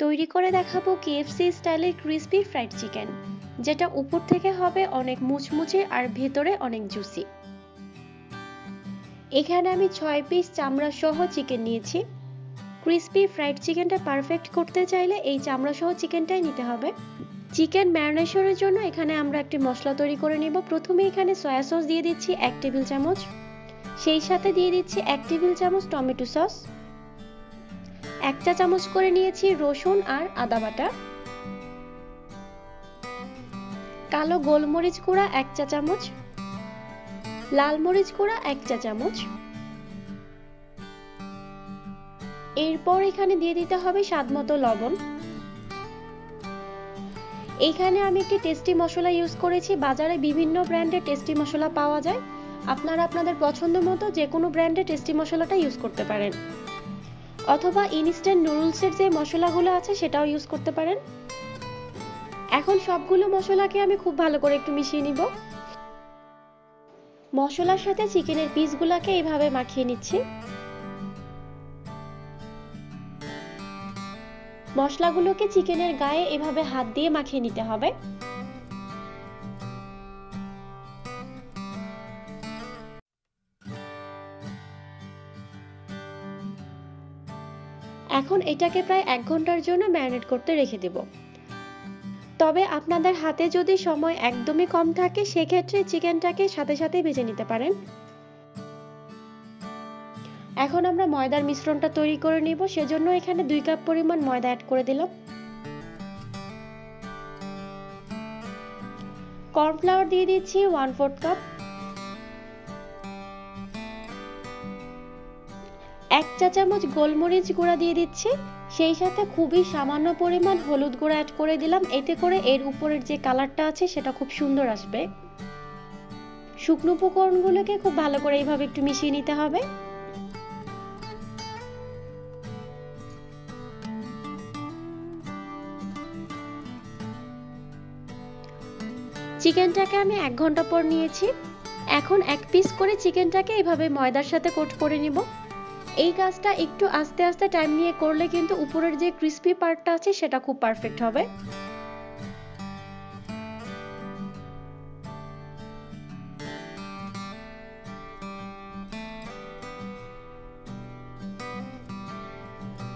তৈরি করে দেখাবো কেএফসি স্টাইলের ক্রিসপি ফ্রাইড চিকেন যেটা উপর থেকে হবে অনেক মুচমুচে আর ভেতরে অনেক জুসি এখানে আমি ছয় পিস চামড়া সহ চিকেন নিয়েছি। ক্রিসপি ফ্রাইড চিকেনটা পারফেক্ট করতে চাইলে এই চামড়া সহ চিকেনটাই নিতে হবে। চিকেন ম্যারিনেশনের জন্য এখানে আমরা একটি মশলা তৈরি করে নিব। প্রথমে এখানে সয়া সস দিয়ে দিচ্ছি এক টেবিল চামচ। সেই সাথে দিয়ে দিচ্ছি এক টেবিল চামচ টমেটো সস এক চা চামচ করে নিয়েছি রসুন আর আদা বাটা। কালো গোলমরিচ গুঁড়া এক চা চামচ। লাল মরিচ গুঁড়া এক চা চামচ। এরপর এখানে দিয়ে দিতে হবে স্বাদ মতো লবণ। এখানে আমি একটি টেস্টি মশলা ইউজ করেছি। বাজারে বিভিন্ন ব্র্যান্ডের টেস্টি মশলা পাওয়া যায়। আপনারা আপনাদের পছন্দ মতো যে কোনো ব্র্যান্ডের টেস্টি মশলাটা ইউজ করতে পারেন। অথবা ইনস্ট্যান্ট নুডলসের যে মশলাগুলো আছে সেটাও ইউজ করতে পারেন। এখন সবগুলো মশলাকে আমি খুব ভালো করে একটু মিশিয়ে নিব। মশলার সাথে চিকেনের পিসগুলোকে এইভাবে মাখিয়ে নিচ্ছি। মশলাগুলোকে চিকেনের গায়ে এভাবে হাত দিয়ে মাখিয়ে নিতে হবে। এখন এটাকে প্রায় এক ঘণ্টার জন্য ম্যারিনেট করতে রেখে দেব। তবে আপনাদের হাতে যদি সময় একদমই কম থাকে, সেক্ষেত্রে চিকেনটাকে সাথে সাথে ভেজে নিতে পারেন। এখন আমরা ময়দার মিশ্রণটা তৈরি করে নিব। সেজন্য এখানে দুই কাপ পরিমাণ ময়দা অ্যাড করে দিলাম। কর্নফ্লাওয়ার দিয়ে দিচ্ছি ওয়ান ফোর্থ কাপ। এক চা চামচ গোলমরিচ গুঁড়া দিয়ে দিচ্ছি। সেই সাথে খুবই সামান্য পরিমাণ হলুদ গুঁড়া অ্যাড করে দিলাম। এতে করে এর উপরের যে কালারটা আছে, সেটা খুব সুন্দর আসবে। শুকনো উপকরণগুলোকে খুব ভালো করে এইভাবে একটু মিশিয়ে নিতে হবে। চিকেনটাকে আমি এক ঘণ্টা পর নিয়েছি। এখন এক পিস করে চিকেনটাকে এইভাবে ময়দার সাথে কোট করে নিব। এই কাজটা একটু আস্তে আস্তে টাইম নিয়ে করলে কিন্তু উপরের যে ক্রিস্পি পার্টটা আছে, সেটা খুব পারফেক্ট হবে।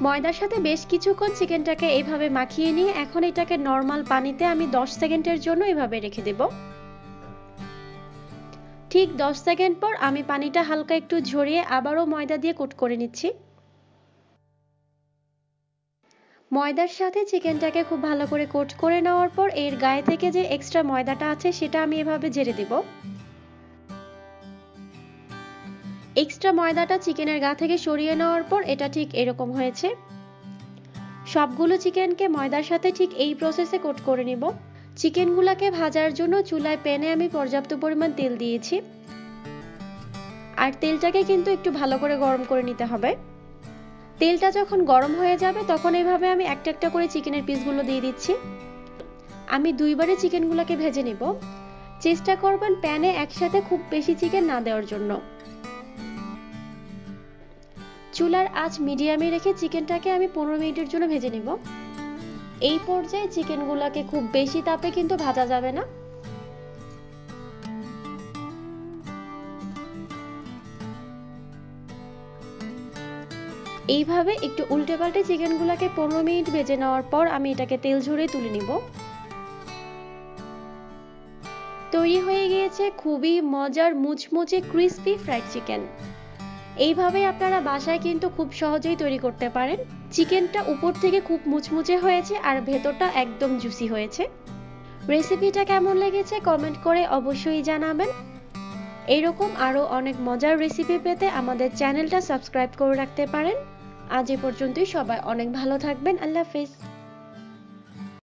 ময়দার সাথে বেশ কিছুক্ষণ চিকেনটাকে এইভাবে মাখিয়ে নিয়ে, এখন এটাকে নর্মাল পানিতে আমি 10 সেকেন্ডের জন্য এভাবে রেখে দেব। ঠিক 10 সেকেন্ড পর আমি পানিটা হালকা একটু ঝরিয়ে আবারও ময়দা দিয়ে কোট করে নিচ্ছি। ময়দার সাথে চিকেনটাকে খুব ভালো করে কোট করে নেওয়ার পর এর গায়ে থেকে যে এক্সট্রা ময়দাটা আছে সেটা আমি এভাবে ঝেড়ে দেব। এক্সট্রা ময়দাটা চিকেনের গা থেকে সরিয়ে নেওয়ার পর এটা ঠিক এরকম হয়েছে। সবগুলো চিকেনকে ময়দার সাথে ঠিক এই প্রসেসে কোট করে নিব। চিকেনগুলোকে ভাজার জন্য চুলায় প্যানে আমি পর্যাপ্ত পরিমাণ তেল দিয়েছি। আর তেলটাকে কিন্তু একটু ভালো করে গরম করে নিতে হবে। তেলটা যখন গরম হয়ে যাবে, তখন এইভাবে আমি একটা একটা করে চিকেনের পিসগুলো দিয়ে দিচ্ছি। আমি দুইবারে চিকেনগুলোকে ভেজে নিব। চেষ্টা করবেন প্যানে একসাথে খুব বেশি চিকেন না দেওয়ার জন্য। চুলার আঁচ মিডিয়ামে রেখে চিকেনটাকে আমি পনেরো মিনিটের জন্য ভেজে নিব। এই পর্যায়ে চিকেনগুলোকে খুব বেশি তাপে কিন্তু ভাজা যাবে না। এইভাবে একটু উল্টে পাল্টে চিকেনগুলোকে পনেরো মিনিট ভেজে নেওয়ার পর আমি এটাকে তেল ঝরিয়ে তুলে নিব। তৈরি হয়ে গিয়েছে খুবই মজার মুচমুচে ক্রিস্পি ফ্রাইড চিকেন। এইভাবে আপনারা বাসায় কিন্তু খুব সহজেই তৈরি করতে পারেন। চিকেনটা উপর থেকে খুব মুচমুচে হয়েছে আর ভেতরটা একদম জুসি হয়েছে। রেসিপিটা কেমন লেগেছে কমেন্ট করে অবশ্যই জানাবেন। এরকম আরও অনেক মজার রেসিপি পেতে আমাদের চ্যানেলটা সাবস্ক্রাইব করে রাখতে পারেন। আজ এ পর্যন্তই, সবাই অনেক ভালো থাকবেন। আল্লাহ হাফিজ।